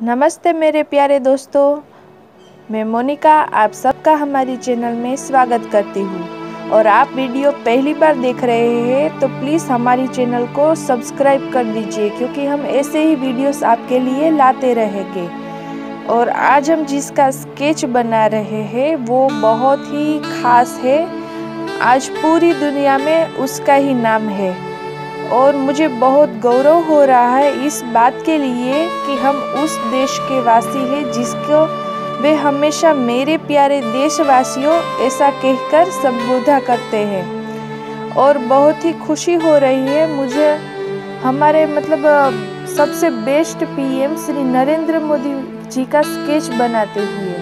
नमस्ते मेरे प्यारे दोस्तों। मैं मोनिका, आप सबका हमारी चैनल में स्वागत करती हूँ। और आप वीडियो पहली बार देख रहे हैं तो प्लीज़ हमारी चैनल को सब्सक्राइब कर दीजिए, क्योंकि हम ऐसे ही वीडियोस आपके लिए लाते रहेंगे। और आज हम जिसका स्केच बना रहे हैं, वो बहुत ही खास है। आज पूरी दुनिया में उसका ही नाम है। और मुझे बहुत गौरव हो रहा है इस बात के लिए कि हम उस देश के वासी हैं जिसको वे हमेशा मेरे प्यारे देशवासियों ऐसा कहकर संबोधा करते हैं। और बहुत ही खुशी हो रही है मुझे हमारे मतलब सबसे बेस्ट पीएम श्री नरेंद्र मोदी जी का स्केच बनाते हुए।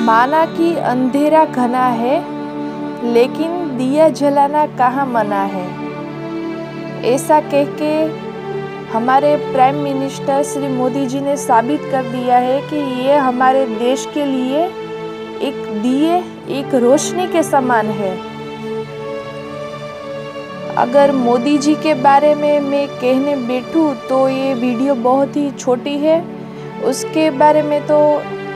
माना कि अंधेरा घना है लेकिन दिया जलाना कहाँ मना है? ऐसा कह के हमारे प्राइम मिनिस्टर श्री मोदी जी ने साबित कर दिया है कि ये हमारे देश के लिए एक दिए, एक रोशनी के समान है। अगर मोदी जी के बारे में मैं कहने बैठूँ तो ये वीडियो बहुत ही छोटी है। उसके बारे में तो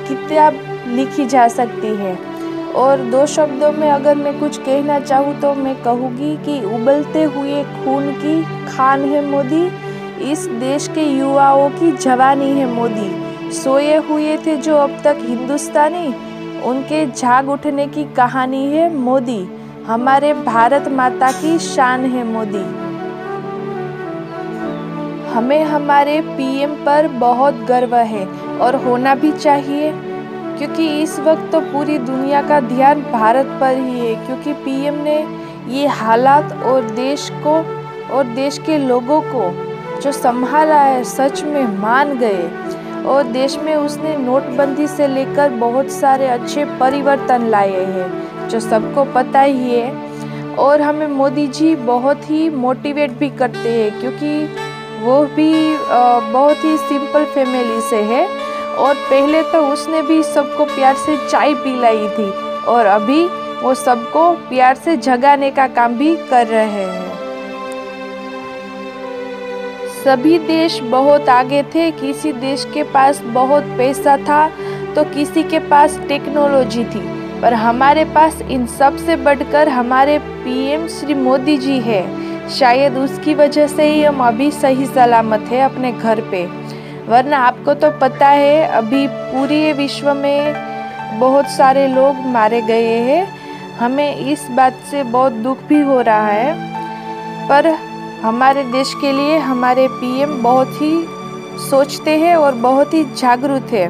किताब लिखी जा सकती है। और दो शब्दों में अगर मैं कुछ कहना चाहूँ तो मैं कहूँगी कि उबलते हुए खून की खान है मोदी। इस देश के युवाओं की जवानी है मोदी। सोए हुए थे जो अब तक हिंदुस्तानी, उनके जाग उठने की कहानी है मोदी। हमारे भारत माता की शान है मोदी। हमें हमारे पीएम पर बहुत गर्व है और होना भी चाहिए। क्योंकि इस वक्त तो पूरी दुनिया का ध्यान भारत पर ही है, क्योंकि पीएम ने ये हालात और देश को और देश के लोगों को जो संभाला है सच में मान गए। और देश में उसने नोटबंदी से लेकर बहुत सारे अच्छे परिवर्तन लाए हैं, जो सबको पता ही है। और हमें मोदी जी बहुत ही मोटिवेट भी करते हैं, क्योंकि वो भी बहुत ही सिंपल फैमिली से है। और पहले तो उसने भी सबको प्यार से चाय पिलाई थी और अभी वो सबको प्यार से जगाने का काम भी कर रहे हैं। सभी देश बहुत आगे थे, किसी देश के पास बहुत पैसा था तो किसी के पास टेक्नोलॉजी थी। पर हमारे पास इन सबसे बढ़कर हमारे पीएम श्री मोदी जी है। शायद उसकी वजह से ही हम अभी सही सलामत है अपने घर पे। वरना आपको तो पता है, अभी पूरे विश्व में बहुत सारे लोग मारे गए हैं। हमें इस बात से बहुत दुख भी हो रहा है। पर हमारे देश के लिए हमारे पीएम बहुत ही सोचते हैं और बहुत ही जागरूक है।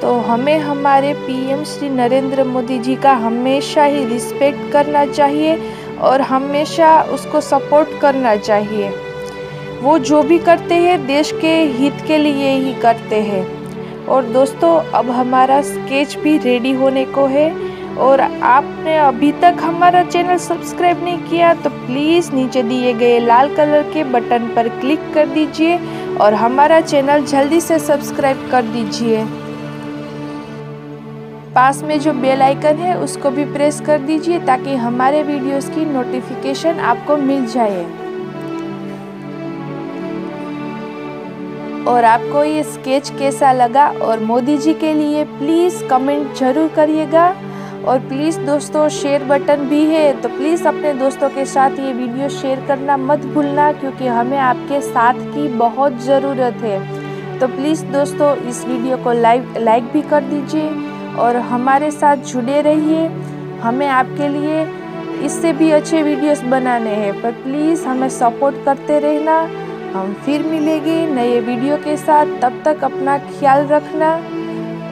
तो हमें हमारे पीएम श्री नरेंद्र मोदी जी का हमेशा ही रिस्पेक्ट करना चाहिए और हमेशा उसको सपोर्ट करना चाहिए। वो जो भी करते हैं, देश के हित के लिए ही करते हैं। और दोस्तों, अब हमारा स्केच भी रेडी होने को है। और आपने अभी तक हमारा चैनल सब्सक्राइब नहीं किया तो प्लीज़ नीचे दिए गए लाल कलर के बटन पर क्लिक कर दीजिए और हमारा चैनल जल्दी से सब्सक्राइब कर दीजिए। पास में जो बेल आइकन है, उसको भी प्रेस कर दीजिए ताकि हमारे वीडियोस की नोटिफिकेशन आपको मिल जाए। और आपको ये स्केच कैसा लगा और मोदी जी के लिए प्लीज़ कमेंट ज़रूर करिएगा। और प्लीज़ दोस्तों शेयर बटन भी है तो प्लीज़ अपने दोस्तों के साथ ये वीडियो शेयर करना मत भूलना, क्योंकि हमें आपके साथ की बहुत ज़रूरत है। तो प्लीज़ दोस्तों, इस वीडियो को लाइक लाइक भी कर दीजिए और हमारे साथ जुड़े रहिए। हमें आपके लिए इससे भी अच्छे वीडियोस बनाने हैं, पर प्लीज़ हमें सपोर्ट करते रहना। हम फिर मिलेंगे नए वीडियो के साथ। तब तक अपना ख्याल रखना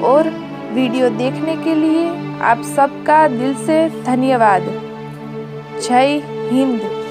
और वीडियो देखने के लिए आप सबका दिल से धन्यवाद। जय हिंद।